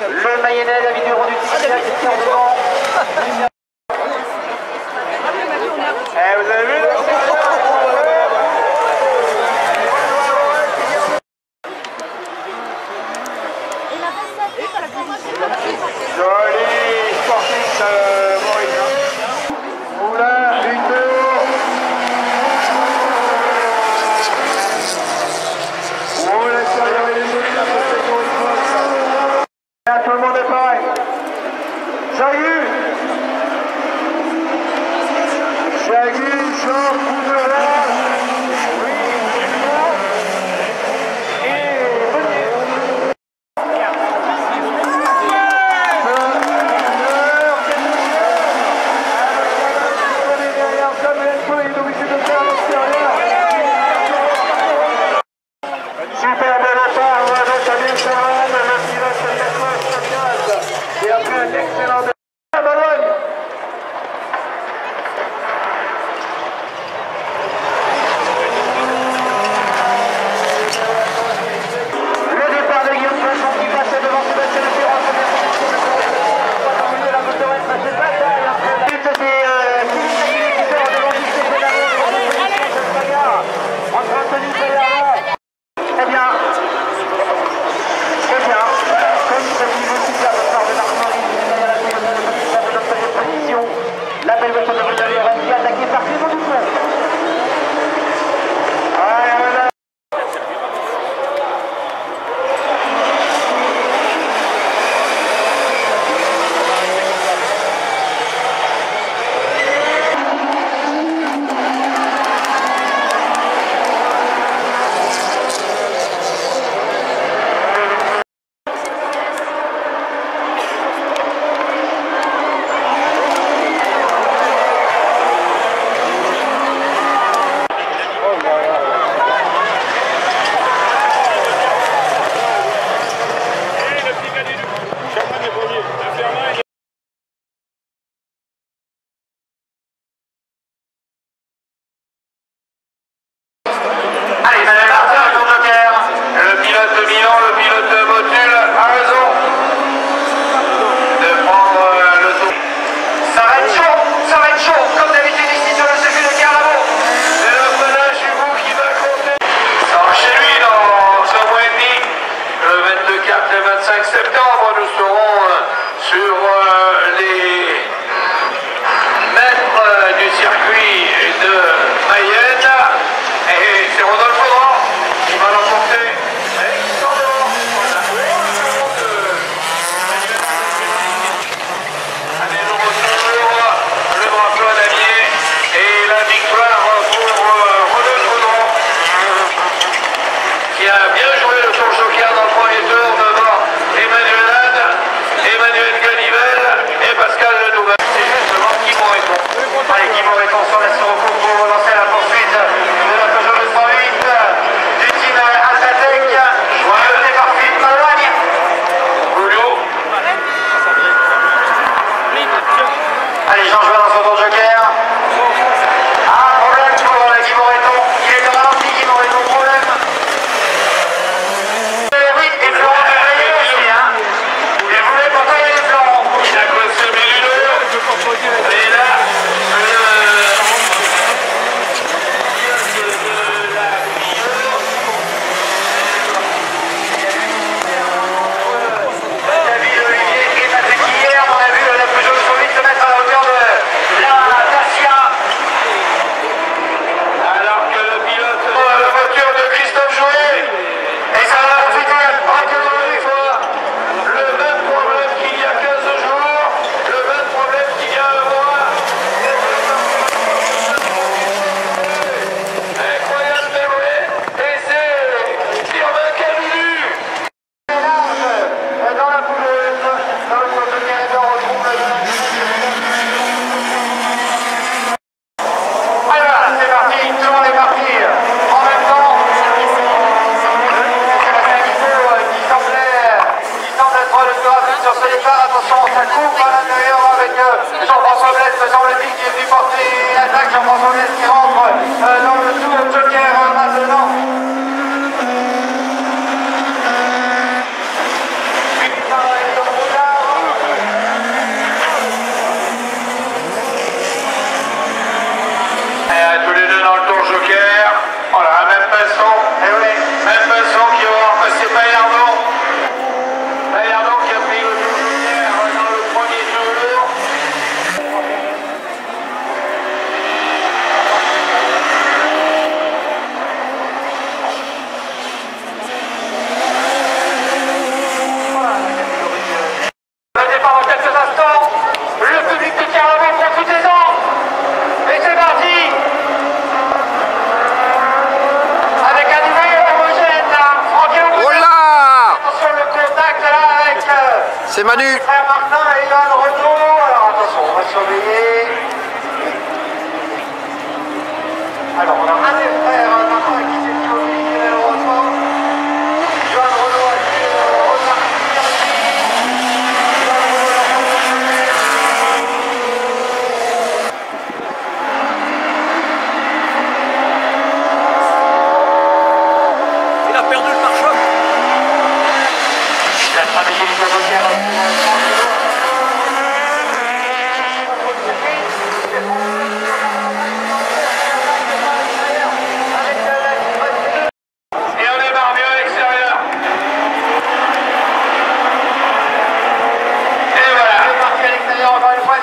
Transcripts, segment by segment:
Le Mayennais, David Durand du Tignac qui tire devant.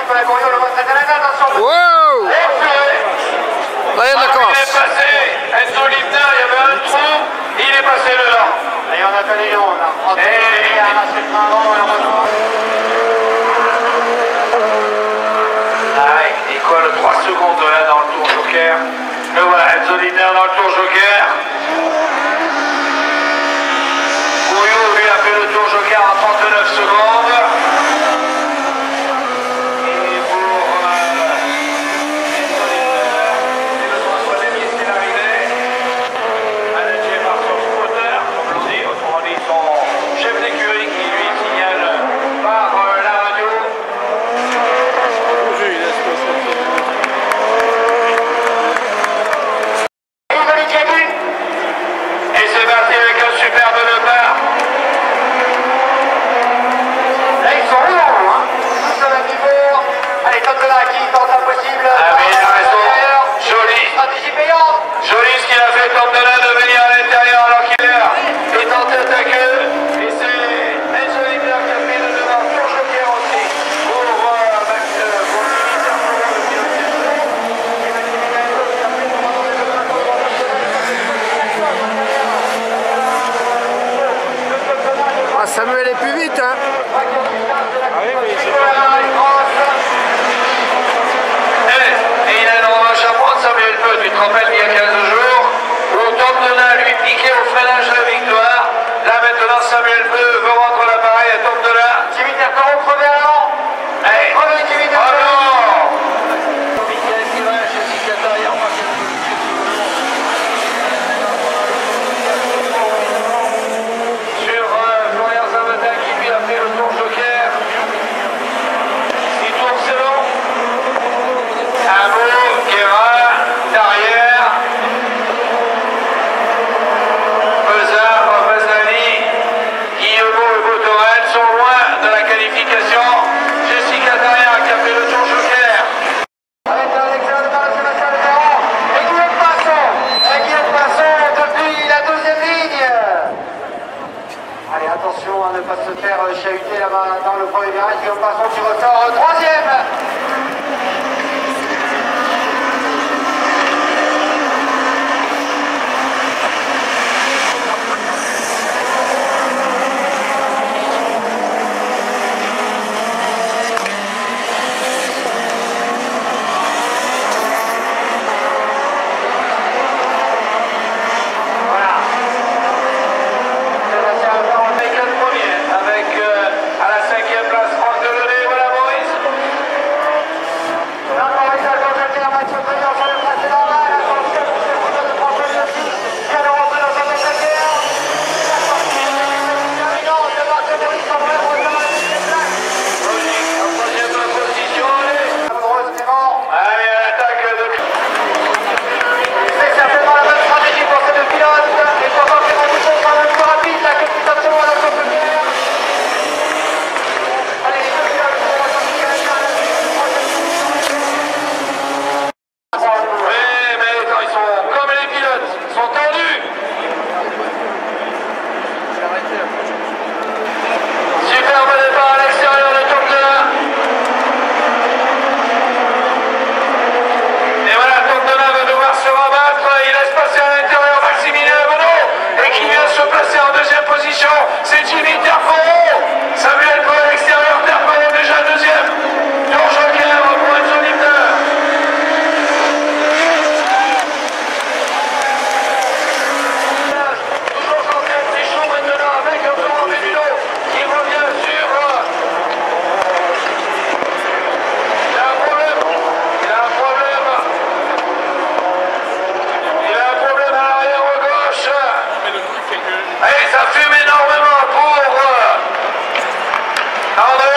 Ah, il est passé, Enzo Lipner, il y avait un trou, il est passé dedans. Et on a fait des ronds là. Et il a ramassé le train avant et on retourne. Ah, il dit quoi le 3 secondes là dans le tour joker? Le voilà, Enzo Lipner dans le tour joker. Now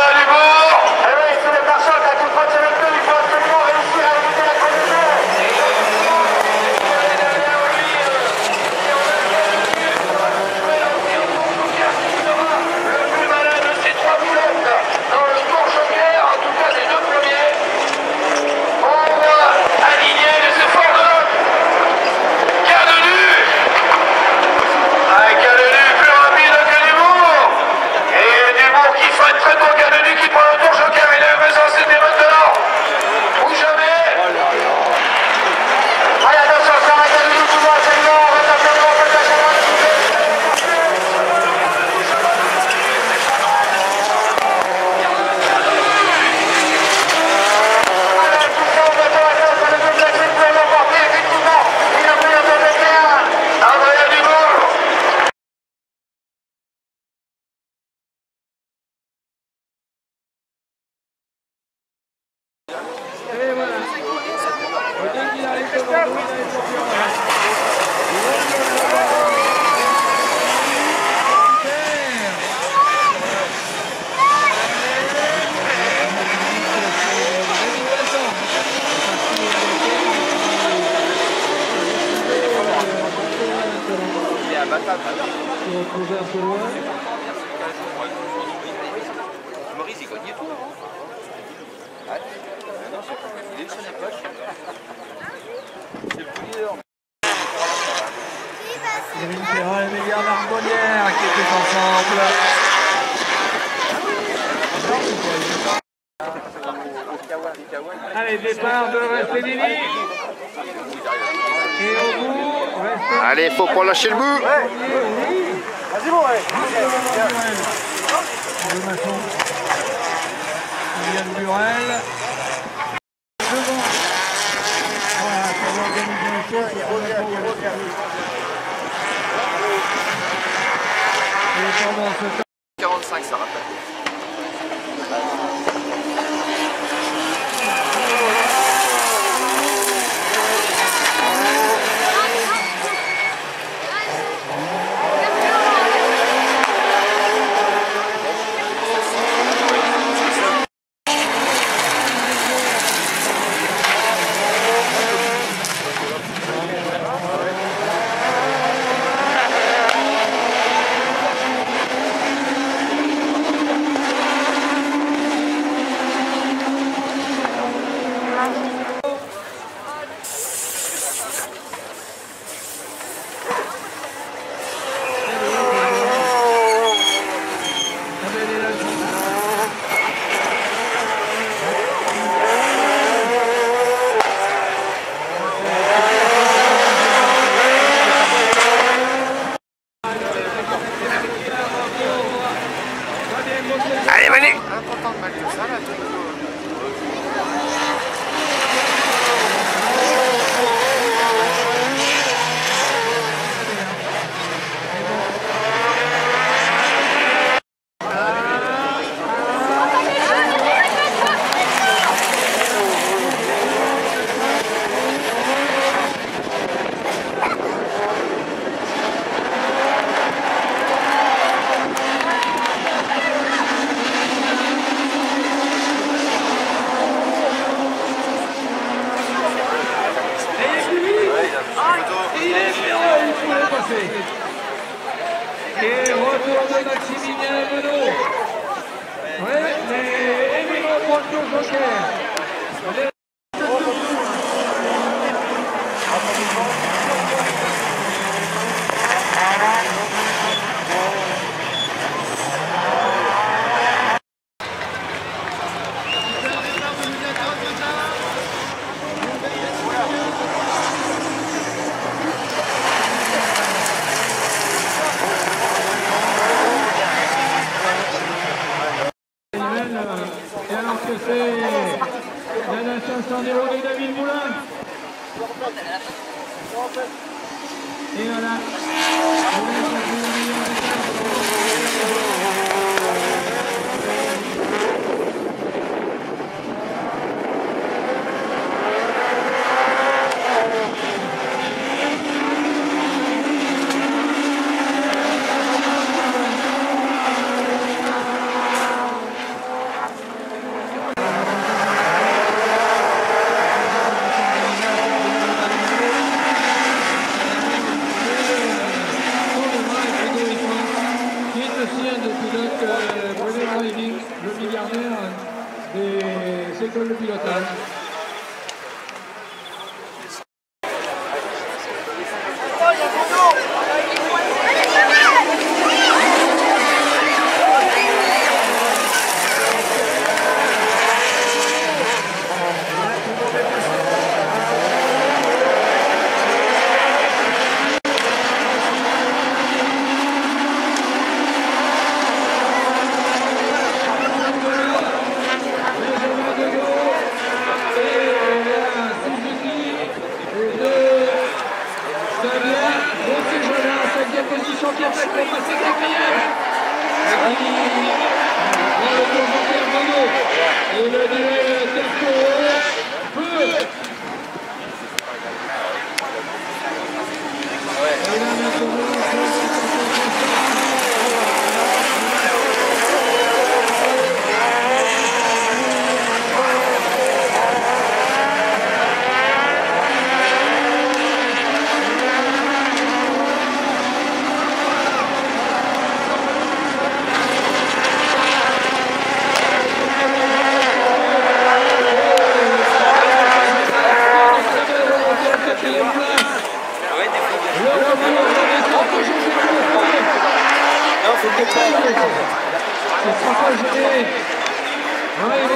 Et alors que c'est la nation Sandero de David Moulin. Et voilà.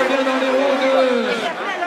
Gentlemen, Waters!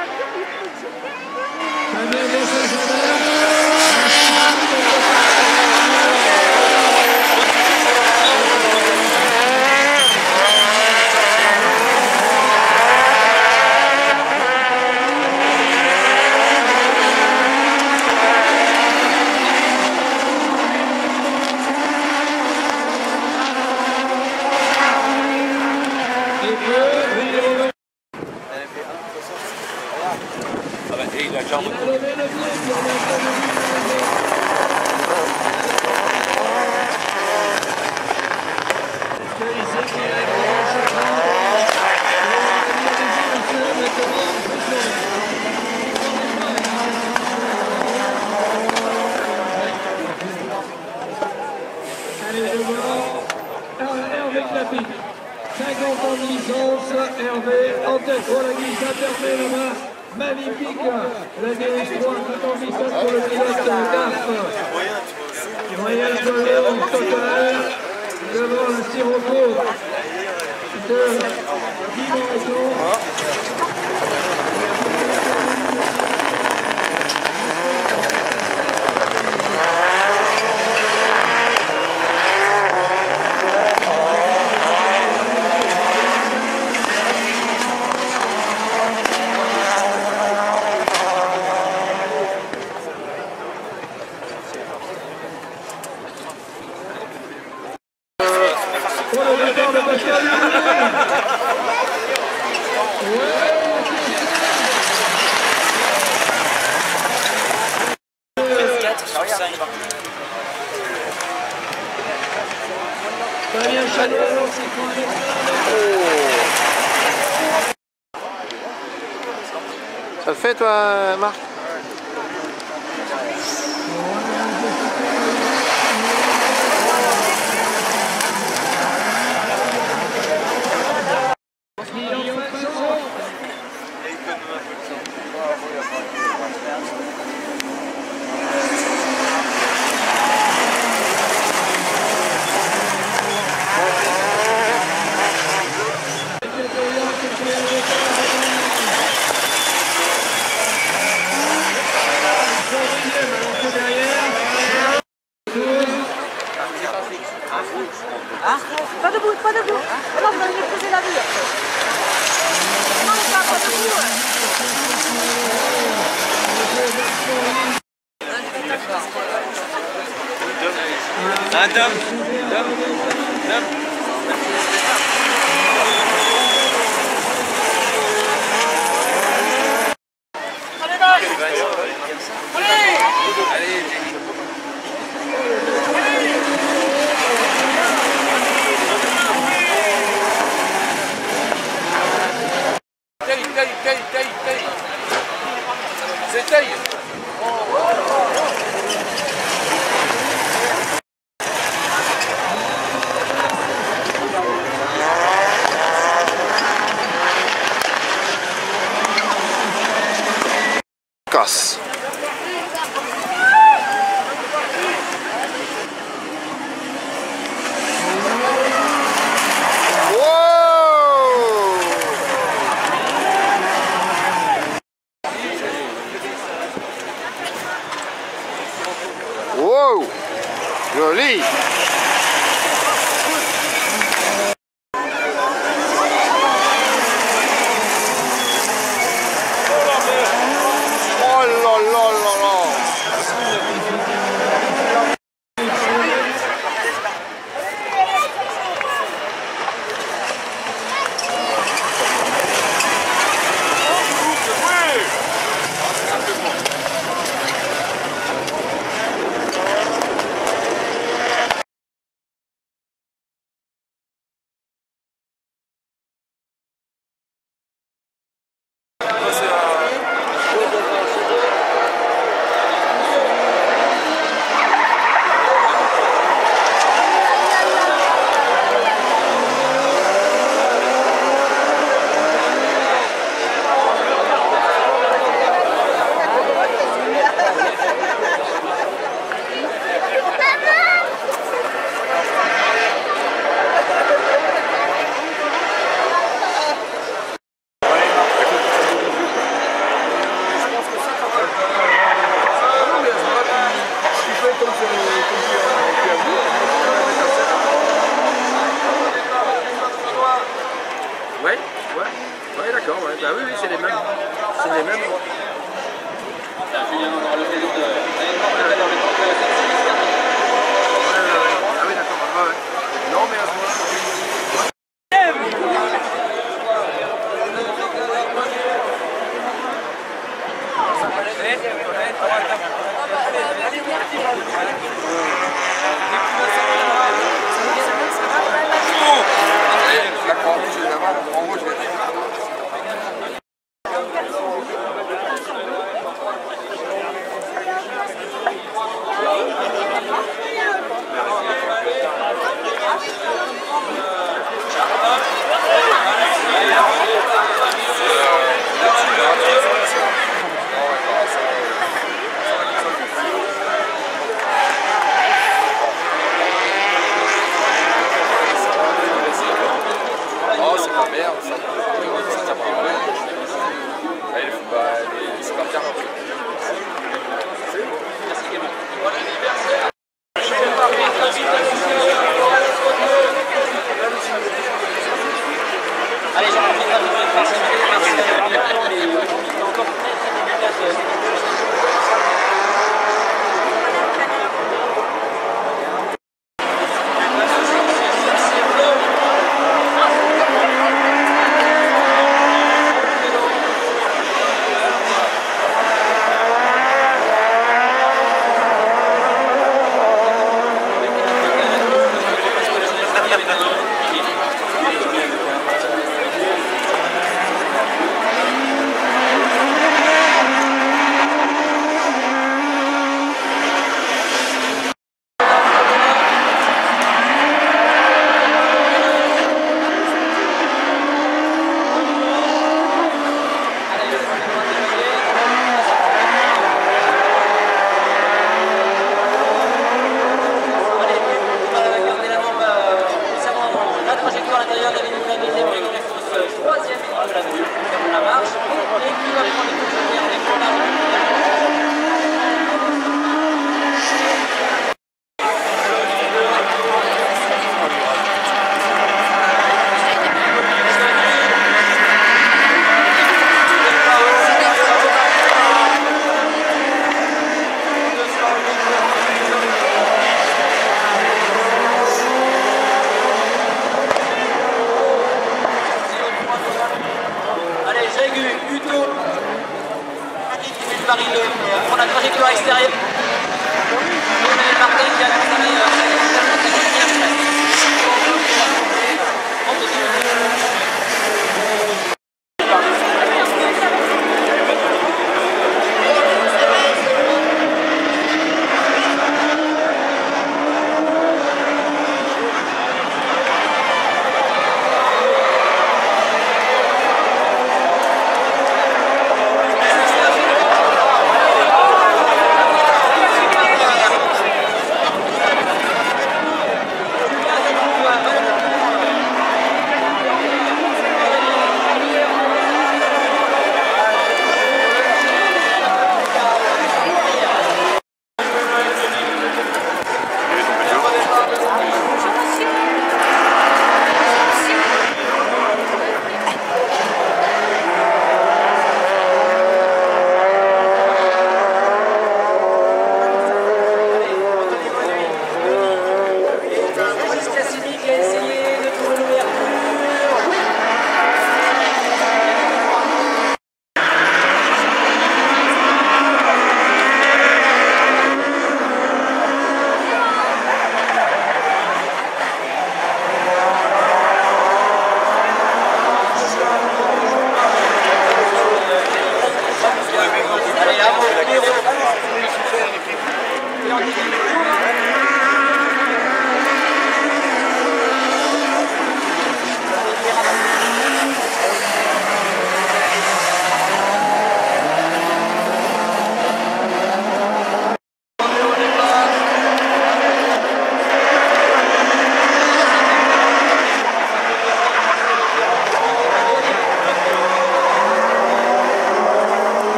Gabriel Belot en totale devant la sirocco de trajectoire extérieure. Et